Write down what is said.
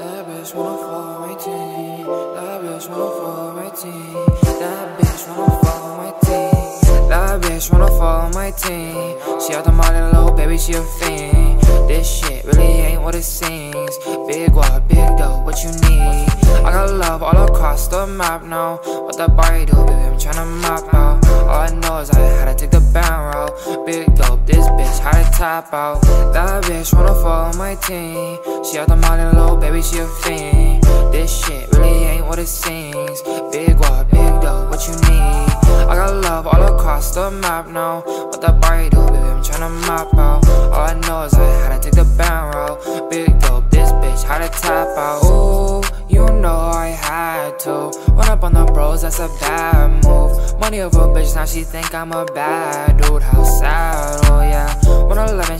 bitch wanna fuck my team. That bitch wanna fuck my team. That bitch wanna fuck my team. That bitch wanna fuck my team. She out the molly, little baby, she a fiend. This shit really ain't what it seems. Big what, big dough, what you need? I got love all across the map now. What that body do, baby? I'm tryna map out. All I know is I dope, this bitch had to tap out. That bitch wanna follow my team. She out the mountain low, baby, she a fiend. This shit really ain't what it seems. Big what, big dope, what you need? I got love all across the map now. What that body do, baby? I'm tryna map out. All I know is I had to take the band route. Big dope, this bitch had to tap out. Ooh, you know I had to. Run up on the bros, that's a bad move. Money over bitch, now she think I'm a bad dude. How sad.